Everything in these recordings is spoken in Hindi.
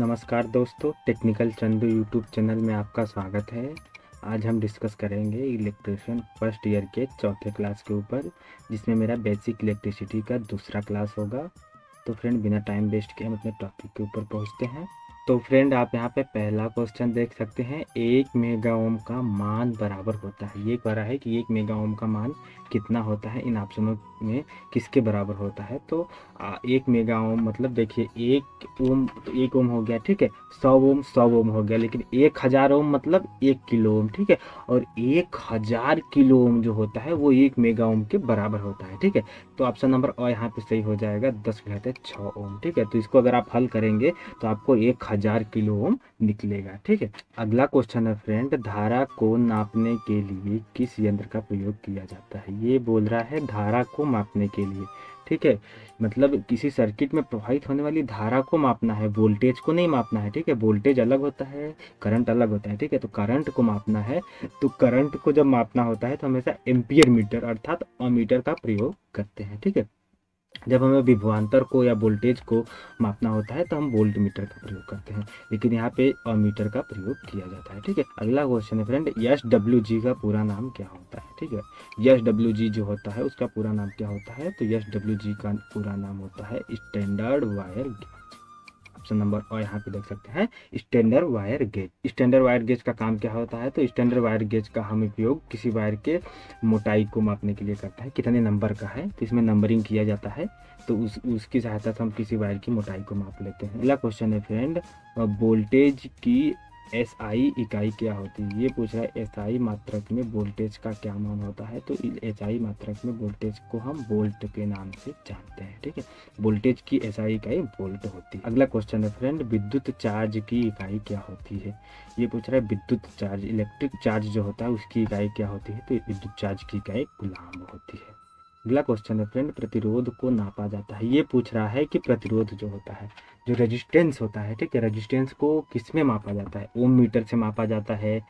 नमस्कार दोस्तों टेक्निकल चंदू यूट्यूब चैनल में आपका स्वागत है। आज हम डिस्कस करेंगे इलेक्ट्रिशियन फ़र्स्ट ईयर के चौथे क्लास के ऊपर, जिसमें मेरा बेसिक इलेक्ट्रिसिटी का दूसरा क्लास होगा। तो फ्रेंड बिना टाइम वेस्ट के हम अपने टॉपिक के ऊपर पहुँचते हैं। तो फ्रेंड आप यहाँ पे पहला क्वेश्चन देख सकते हैं, एक मेगा ओम का मान बराबर होता है। ये कह रहा है कि एक मेगा ओम का मान कितना होता है, इन ऑप्शनों में किसके बराबर होता है? तो एक मेगा ओम मतलब देखिए, एक ओम तो एक ओम हो गया, ठीक है? सौ ओम सौ ओम हो गया, लेकिन एक हज़ार ओम मतलब एक किलो ओम, ठीक है? और एक हज़ार किलो ओम जो होता है, वो एक मेगा ओम के बराबर होता है, ठीक है? तो ऑप्शन नंबर और यहाँ पे सही हो जाएगा, दस घटे छः ओम, ठीक है? तो इसको अगर आप हल करेंगे तो आपको एक हज़ार किलो ओम निकलेगा, ठीक है? अगला क्वेश्चन है फ्रेंड धारा को नापने के लिए किस यंत्र का प्रयोग किया जाता है? ये बोल रहा है धारा को मापने के लिए, ठीक है? मतलब किसी सर्किट में प्रवाहित होने वाली धारा को मापना है वोल्टेज को नहीं मापना है, ठीक है? वोल्टेज अलग होता है करंट अलग होता है, ठीक है? तो करंट को मापना है तो करंट को जब मापना होता है तो हमेशा एम्पियर मीटर अर्थात अमीटर का प्रयोग करते हैं, ठीक है? जब हमें विभवान्तर को या वोल्टेज को मापना होता है तो हम वोल्ट मीटर का प्रयोग करते हैं। लेकिन यहाँ पे मीटर का प्रयोग किया जाता है, ठीक है? अगला क्वेश्चन है फ्रेंड यश डब्ल्यू जी का पूरा नाम क्या होता है, ठीक है? यश डब्ल्यू जी जो होता है, उसका पूरा नाम क्या होता है? तो यश डब्ल्यू जी का पूरा नाम होता है स्टैंडर्ड वायर ऑप्शन नंबर और यहाँ पे देख सकते हैं standard wire gauge standard wire gauge का काम क्या होता है? तो स्टैंडर्ड वायर गेज का हम उपयोग किसी वायर के मोटाई को मापने के लिए करता है। कितने नंबर का है? तो इसमें नंबरिंग किया जाता है तो उस, उसकी सहायता से हम किसी वायर की मोटाई को माप लेते हैं। अगला क्वेश्चन है फ्रेंड वोल्टेज की एस आई इकाई क्या होती है? ये पूछ रहा है एस आई मात्रक में वोल्टेज का क्या मान होता है? तो एस आई मात्रक में वोल्टेज को हम वोल्ट के नाम से जानते हैं, ठीक है? वोल्टेज की एस आई इकाई वोल्ट होती है। अगला क्वेश्चन है फ्रेंड विद्युत चार्ज की इकाई क्या होती है? ये पूछ रहा है, विद्युत चार्ज इलेक्ट्रिक चार्ज जो होता है, उसकी इकाई क्या होती है? तो विद्युत चार्ज की इकाई गुलाम होती है। अगला क्वेश्चन है फ्रेंड प्रतिरोध को नापा जाता है। ये पूछ रहा है कि प्रतिरोध जो होता है, जो रेजिस्टेंस होता है, ठीक है रेजिस्टेंस को किसमें मापा जाता है? ओम मीटर से मापा जाता है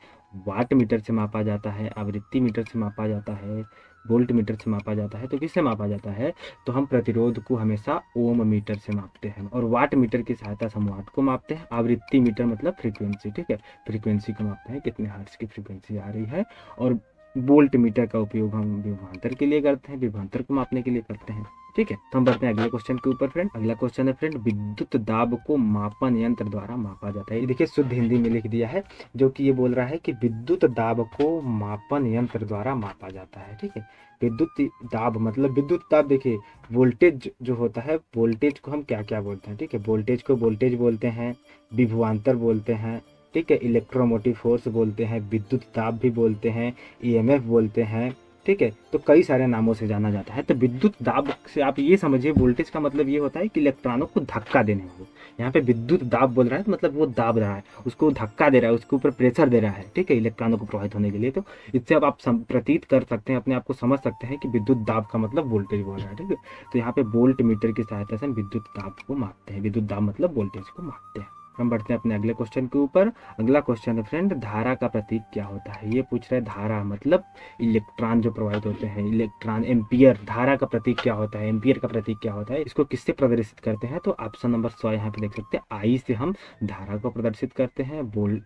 वाट मीटर से मापा जाता है, आवृत्ति मीटर से मापा जाता है वोल्ट मीटर से मापा जाता है तो किससे मापा जाता है? तो हम प्रतिरोध को हमेशा ओम मीटर से मापते हैं और वाट मीटर की सहायता से हम वाट को मापते हैं। आवृत्ति मीटर मतलब फ्रीक्वेंसी ठीक है फ्रीक्वेंसी को मापते हैं, कितने हर्ट्ज की फ्रीक्वेंसी आ रही है और वोल्ट मीटर का उपयोग हम विभांतर के लिए करते हैं विभांतर को मापने के लिए करते हैं। ठीक है तो हम बढ़ते हैं अगले क्वेश्चन के ऊपर फ्रेंड अगला क्वेश्चन है फ्रेंड विद्युत दाब को मापन यंत्र द्वारा मापा जाता है। देखिए, शुद्ध हिंदी में लिख दिया है, जो कि ये बोल रहा है कि विद्युत दाब को मापन यंत्र द्वारा मापा जाता है। ठीक है, विद्युत दाब मतलब विद्युत दाब देखिए, वोल्टेज जो होता है, वोल्टेज को हम क्या क्या बोलते हैं? ठीक है, वोल्टेज को वोल्टेज बोलते हैं विभुआंतर बोलते हैं ठीक है इलेक्ट्रोमोटिव फोर्स बोलते हैं, विद्युत ताप भी बोलते हैं ईएमएफ बोलते हैं, ठीक है तो कई सारे नामों से जाना जाता है। तो विद्युत दाब से आप ये समझिए वोल्टेज का मतलब ये होता है कि इलेक्ट्रॉनों को धक्का देने वाले यहाँ पे विद्युत दाब बोल रहा है तो मतलब वो दाब रहा है, उसको धक्का दे रहा है, उसके ऊपर प्रेशर दे रहा है, ठीक है इलेक्ट्रॉनों को प्रभावित होने के लिए। तो इससे अब आप प्रतीत कर सकते हैं, अपने आप को समझ सकते हैं कि विद्युत दाब का मतलब वोल्टेज बोल रहा है, ठीक है। तो यहाँ पे वोल्ट मीटर की सहायता से हम विद्युत दाब को मापते हैं, विद्युत दाब मतलब वोल्टेज को मापते हैं। हम बढ़ते हैं अपने अगले क्वेश्चन के ऊपर। अगला क्वेश्चन है फ्रेंड धारा का प्रतीक क्या होता है? ये पूछ रहे हैं धारा मतलब इलेक्ट्रॉन जो प्रभावित होते हैं इलेक्ट्रॉन एम्पियर धारा का प्रतीक क्या होता है? एम्पियर का प्रतीक क्या होता है? इसको किससे प्रदर्शित करते हैं? तो ऑप्शन नंबर सौ यहाँ पे देख सकते हैं। आई से हम धारा को प्रदर्शित करते हैं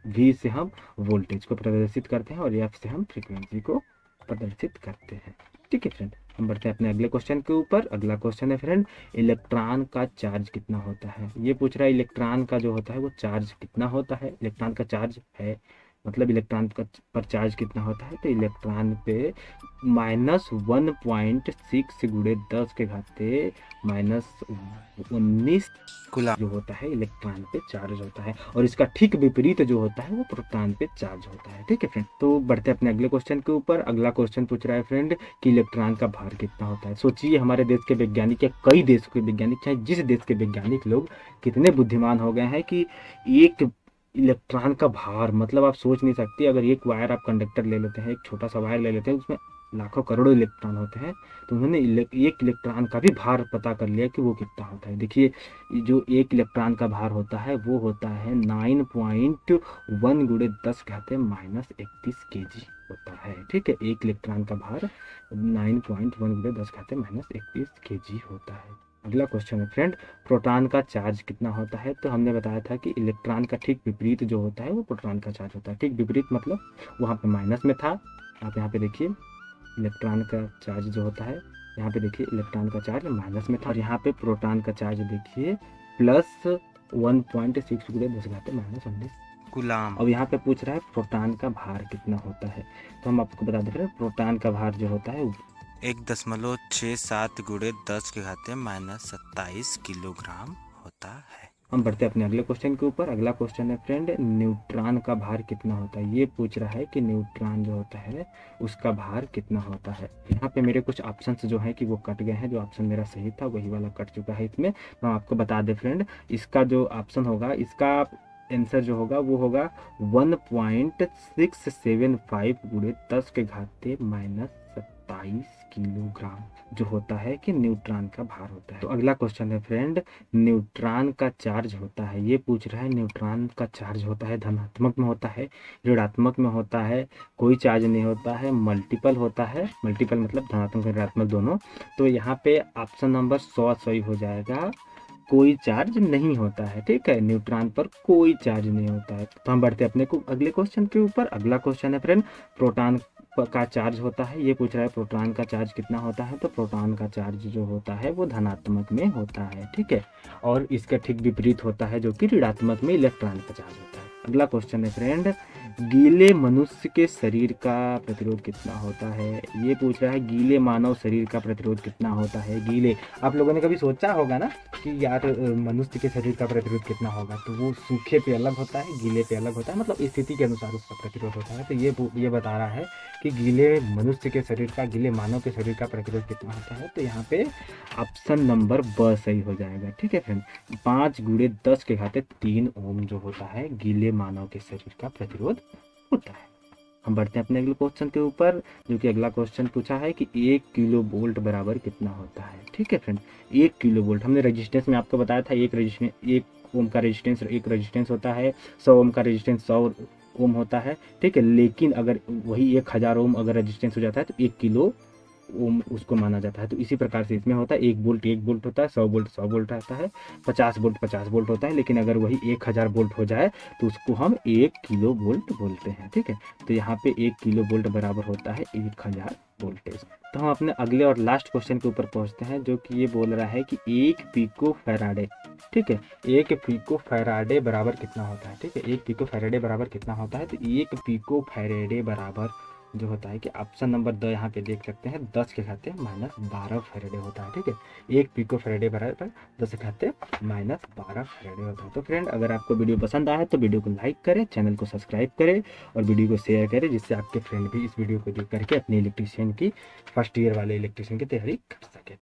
वी से हम वोल्टेज को प्रदर्शित करते हैं और एफ़ से हम फ्रिक्वेंसी को प्रदर्शित करते हैं। ठीक है फ्रेंड हम बढ़ते हैं अपने अगले क्वेश्चन के ऊपर। अगला क्वेश्चन है फ्रेंड इलेक्ट्रॉन का चार्ज कितना होता है? ये पूछ रहा है इलेक्ट्रॉन का जो होता है, वो चार्ज कितना होता है? इलेक्ट्रॉन का चार्ज है मतलब इलेक्ट्रॉन का पर चार्ज कितना होता है? तो इलेक्ट्रॉन पे माइनस वन पॉइंट सिक्स गुड़े दस के घाते माइनस उन्नीस जो होता है इलेक्ट्रॉन पे चार्ज होता है। और इसका ठीक विपरीत जो होता है वो प्रोटॉन पे चार्ज होता है। ठीक है फ्रेंड तो बढ़ते अपने अगले क्वेश्चन के ऊपर। अगला क्वेश्चन पूछ रहा है फ्रेंड कि इलेक्ट्रॉन का भार कितना होता है? सोचिए हमारे देश के वैज्ञानिक या कई देश के वैज्ञानिक चाहे जिस देश के वैज्ञानिक लोग कितने बुद्धिमान हो गए हैं कि एक इलेक्ट्रॉन का भार मतलब आप सोच नहीं सकते, अगर एक वायर आप कंडक्टर ले लेते हैं, एक छोटा सा वायर ले लेते हैं, उसमें लाखों करोड़ों इलेक्ट्रॉन होते हैं तो उन्होंने एक इलेक्ट्रॉन का भी भार पता कर लिया कि वो कितना होता है। देखिए जो एक इलेक्ट्रॉन का भार होता है, वो होता है नाइन पॉइंट वन गुड़े दस घाते माइनस इकतीस के जी होता है, ठीक है? एक इलेक्ट्रॉन का भार नाइन पॉइंट वन गुड़े दस घाते माइनस इकतीस के जी होता है। अगला क्वेश्चन है फ्रेंड प्रोटॉन का चार्ज कितना होता है? तो हमने बताया था कि इलेक्ट्रॉन का ठीक विपरीत जो होता है वो प्रोटॉन का चार्ज होता है। ठीक विपरीत मतलब वहाँ पे माइनस में था। आप यहाँ पे देखिए इलेक्ट्रॉन का चार्ज जो होता है यहाँ पे देखिए इलेक्ट्रॉन का चार्ज माइनस में था। और यहाँ पे प्रोटॉन का चार्ज देखिए प्लस वन पॉइंट सिक्स गुड़े दस घाते माइनस उन्नीस। गुलाम। अब यहाँ पे पूछ रहा है प्रोटॉन का भार कितना होता है? तो हम आपको बता दें प्रोटॉन का भार जो होता है एक दशमलव छः सात गुड़े दस के घाते माइनस सत्ताईस किलोग्राम होता है। हम बढ़ते अपने अगले क्वेश्चन के ऊपर। अगला क्वेश्चन है फ्रेंड न्यूट्रॉन का भार कितना होता है? ये पूछ रहा है कि न्यूट्रॉन जो होता है, उसका भार कितना होता है? यहाँ पे मेरे कुछ ऑप्शंस जो है कि वो कट गए हैं, जो ऑप्शन मेरा सही था, वही वाला कट चुका है इसमें। हम आपको बता दें फ्रेंड इसका जो ऑप्शन होगा, इसका आंसर जो होगा, वो होगा one point six seven five गुड़े दस के घाते माइनस सत्ताईस किलोग्राम जो होता है कि न्यूट्रॉन का भार होता है। तो अगला क्वेश्चन है फ्रेंड न्यूट्रॉन का चार्ज होता है। ये पूछ रहा है, न्यूट्रॉन का चार्ज होता है धनात्मक में होता है, ऋणात्मक में होता है, कोई चार्ज नहीं होता है मल्टीपल होता है। मल्टीपल मतलब धनात्मक ऋणात्मक दोनों। तो यहाँ पे ऑप्शन नंबर सौ सही हो जाएगा। कोई चार्ज नहीं होता है, ठीक है? न्यूट्रॉन पर कोई चार्ज नहीं होता है। तो हम बढ़ते अपने को अगले क्वेश्चन के ऊपर। अगला क्वेश्चन है फ्रेंड प्रोटॉन का चार्ज होता है। ये पूछ रहा है प्रोटॉन का चार्ज कितना होता है? तो प्रोटॉन का चार्ज जो होता है, वो धनात्मक में होता है, ठीक है? और इसका ठीक विपरीत होता है, जो कि ऋणात्मक में इलेक्ट्रॉन का चार्ज होता है। अगला क्वेश्चन है फ्रेंड गीले मनुष्य के शरीर का प्रतिरोध कितना होता है? ये पूछ रहा है, गीले मानव शरीर का प्रतिरोध कितना होता है? गीले, आप लोगों ने कभी सोचा होगा ना कि यार मनुष्य के शरीर का प्रतिरोध कितना होगा? तो वो सूखे पे अलग होता है, गीले पे अलग होता है मतलब स्थिति के अनुसार उसका प्रतिरोध होता है। तो ये ये बता रहा है कि गीले मनुष्य के शरीर का, गीले मानव के शरीर का प्रतिरोध कितना होता है? तो यहाँ पे ऑप्शन नंबर ब सही हो जाएगा, ठीक है फ्रेंड पाँच गुड़े दस के खाते तीन ओम जो होता है, गीले मानव के शरीर का प्रतिरोध होता है। हम बढ़ते हैं अपने अगले क्वेश्चन के ऊपर, जो कि अगला क्वेश्चन पूछा है कि एक किलो बोल्ट बराबर कितना होता है। ठीक है फ्रेंड एक किलो बोल्ट हमने रजिस्टेंस में आपको बताया था, एक रजिस्टेंस एक ओम का रजिस्टेंस एक रजिस्टेंस होता है, सौ ओम का रजिस्टेंस सौ ओम होता है। ठीक है, लेकिन अगर वही एक हज़ार ओम अगर रजिस्टेंस हो जाता है तो एक किलो उसको माना जाता है। तो इसी प्रकार से इसमें होता है, एक बोल्ट एक बोल्ट होता है, सौ बोल्ट सौ बोल्ट रहता है, पचास बोल्ट पचास बोल्ट होता है, लेकिन अगर वही एक हज़ार बोल्ट हो जाए तो उसको हम एक किलो बोल्ट बोलते हैं, ठीक है? तो यहाँ पे एक किलो बोल्ट बराबर होता है, एक हज़ार वोल्टेज तो हम अपने अगले और लास्ट क्वेश्चन के ऊपर पहुँचते हैं, जो कि ये बोल रहा है कि एक पीको फैराडे ठीक है? एक पीको फैराडे बराबर कितना होता है, ठीक है? एक पीको फैराडे बराबर कितना होता है तो एक पीको फैराडे बराबर जो होता है कि ऑप्शन नंबर दो यहाँ पे देख सकते हैं। दस के खाते माइनस बारह फेरेडे होता है, ठीक है? एक पिको फेरेडे बराबर दस के खाते माइनस बारह फेरेडे होता है। तो फ्रेंड अगर आपको वीडियो पसंद आया तो वीडियो को लाइक करें चैनल को सब्सक्राइब करें और वीडियो को शेयर करें, जिससे आपके फ्रेंड भी इस वीडियो को देख करके अपने इलेक्ट्रीशियन की फ़र्स्ट ईयर वाले इलेक्ट्रीशियन की तैयारी कर सके।